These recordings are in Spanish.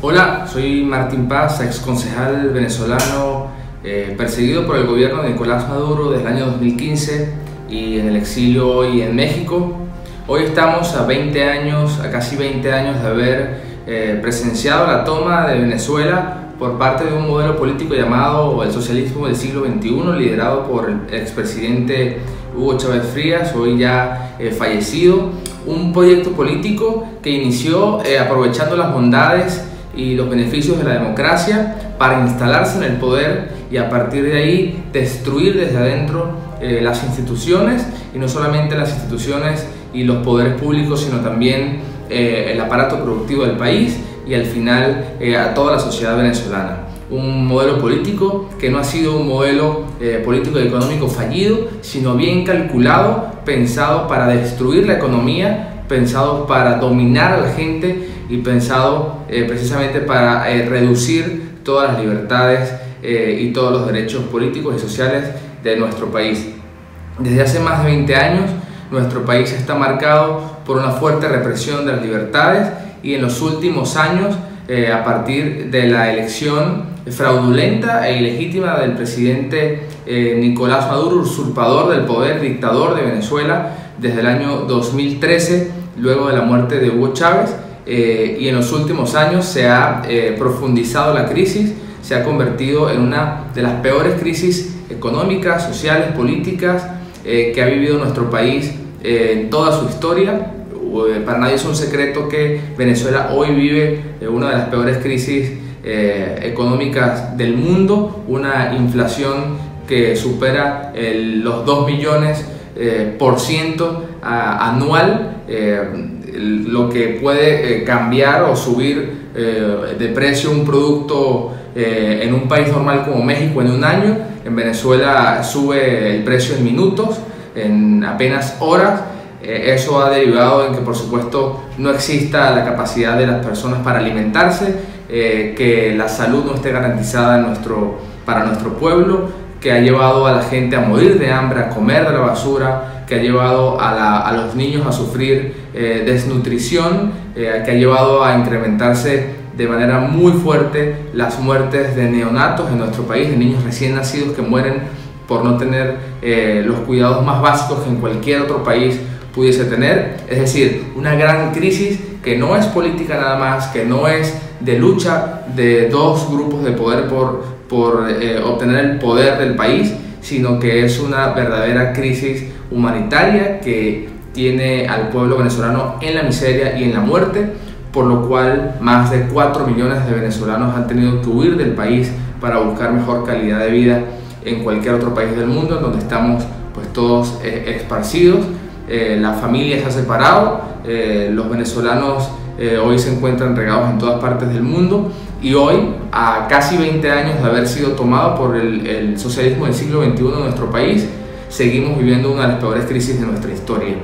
Hola, soy Martín Paz, ex concejal venezolano eh, perseguido por el gobierno de Nicolás Maduro desde el año 2015 y en el exilio hoy en México. Hoy estamos a 20 años, a casi 20 años de haber eh, presenciado la toma de Venezuela por parte de un modelo político llamado el socialismo del siglo XXI, liderado por el expresidente Hugo Chávez Frías, hoy ya eh, fallecido. Un proyecto político que inició aprovechando las bondades y los beneficios de la democracia para instalarse en el poder y a partir de ahí destruir desde adentro eh, las instituciones y no solamente las instituciones y los poderes públicos, sino también eh, el aparato productivo del país y al final eh, a toda la sociedad venezolana. Un modelo político que no ha sido un modelo político y económico fallido, sino bien calculado, pensado para destruir la economía, pensado para dominar a la gente y pensado eh, precisamente para eh, reducir todas las libertades eh, y todos los derechos políticos y sociales de nuestro país. Desde hace más de 20 años, nuestro país está marcado por una fuerte represión de las libertades y en los últimos años, a partir de la elección fraudulenta e ilegítima del presidente Nicolás Maduro, usurpador del poder, dictador de Venezuela, desde el año 2013, luego de la muerte de Hugo Chávez, eh, y en los últimos años se ha eh, profundizado la crisis, se ha convertido en una de las peores crisis económicas, sociales, políticas eh, que ha vivido nuestro país en toda su historia. Para nadie es un secreto que Venezuela hoy vive una de las peores crisis económicas del mundo, una inflación que supera los 2 millones por ciento anual lo que puede eh, cambiar o subir eh, de precio un producto eh, en un país normal como México en un año, en Venezuela sube el precio en minutos, en apenas horas. eso ha derivado en que por supuesto no exista la capacidad de las personas para alimentarse, que la salud no esté garantizada nuestro, para nuestro pueblo, que ha llevado a la gente a morir de hambre, a comer de la basura, que ha llevado a, los niños a sufrir eh, desnutrición, eh, que ha llevado a incrementarse de manera muy fuerte las muertes de neonatos en nuestro país, de niños recién nacidos que mueren por no tener eh, los cuidados más básicos que en cualquier otro país pudiese tener. Es decir, una gran crisis que no es política nada más, que no es de lucha de dos grupos de poder por, por obtener el poder del país, sino que es una verdadera crisis humanitaria que tiene al pueblo venezolano en la miseria y en la muerte, por lo cual más de 4 millones de venezolanos han tenido que huir del país para buscar mejor calidad de vida en cualquier otro país del mundo, donde estamos pues todos eh, esparcidos, eh, la familia se ha separado, eh, los venezolanos hoy se encuentran regados en todas partes del mundo y hoy, a casi 20 años de haber sido tomado por el, el socialismo del siglo XXI en nuestro país, seguimos viviendo una de las peores crisis de nuestra historia.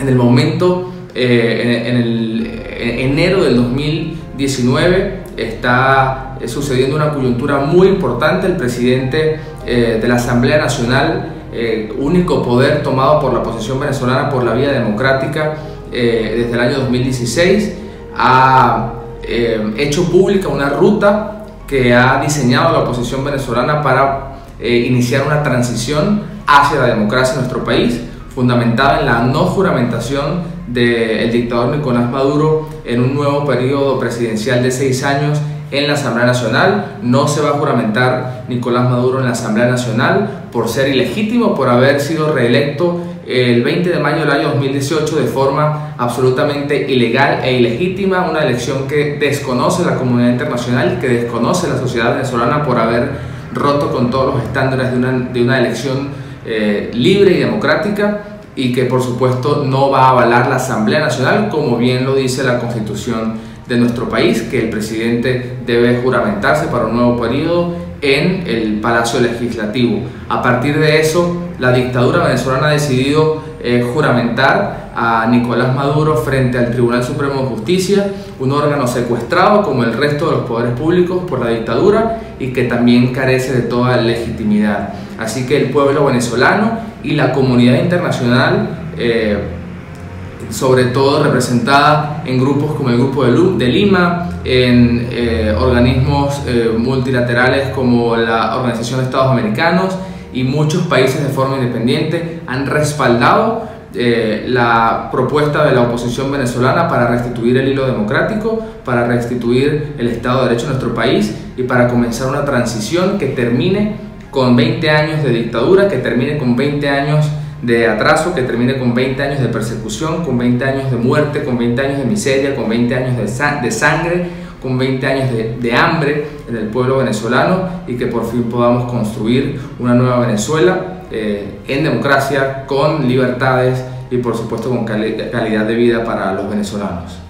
En el momento, eh, en, el enero del 2019, está sucediendo una coyuntura muy importante. El presidente eh, de la Asamblea Nacional, eh, único poder tomado por la oposición venezolana por la vía democrática desde el año 2016, ha hecho pública una ruta que ha diseñado la oposición venezolana para iniciar una transición hacia la democracia en nuestro país, fundamentada en la no juramentación del dictador Nicolás Maduro en un nuevo periodo presidencial de seis años en la Asamblea Nacional. No se va a juramentar Nicolás Maduro en la Asamblea Nacional por ser ilegítimo, por haber sido reelecto el 20 de mayo del año 2018 de forma absolutamente ilegal e ilegítima, una elección que desconoce la comunidad internacional, que desconoce la sociedad venezolana por haber roto con todos los estándares de una, de una elección eh, libre y democrática y que por supuesto no va a avalar la Asamblea Nacional como bien lo dice la constitución de nuestro país, que el presidente debe juramentarse para un nuevo periodo en el Palacio Legislativo. A partir de eso, la dictadura venezolana ha decidido eh, juramentar a Nicolás Maduro frente al Tribunal Supremo de Justicia, un órgano secuestrado como el resto de los poderes públicos por la dictadura y que también carece de toda legitimidad. Así que el pueblo venezolano y la comunidad internacional eh, sobre todo representada en grupos como el Grupo de Lima, en eh, organismos eh, multilaterales como la Organización de Estados Americanos y muchos países de forma independiente han respaldado eh, la propuesta de la oposición venezolana para restituir el hilo democrático, para restituir el Estado de Derecho en nuestro país y para comenzar una transición que termine con 20 años de dictadura, que termine con 20 años de atraso, que termine con 20 años de persecución, con 20 años de muerte, con 20 años de miseria, con 20 años de, de sangre, con 20 años de, hambre en el pueblo venezolano y que por fin podamos construir una nueva Venezuela eh, en democracia, con libertades y por supuesto con calidad de vida para los venezolanos.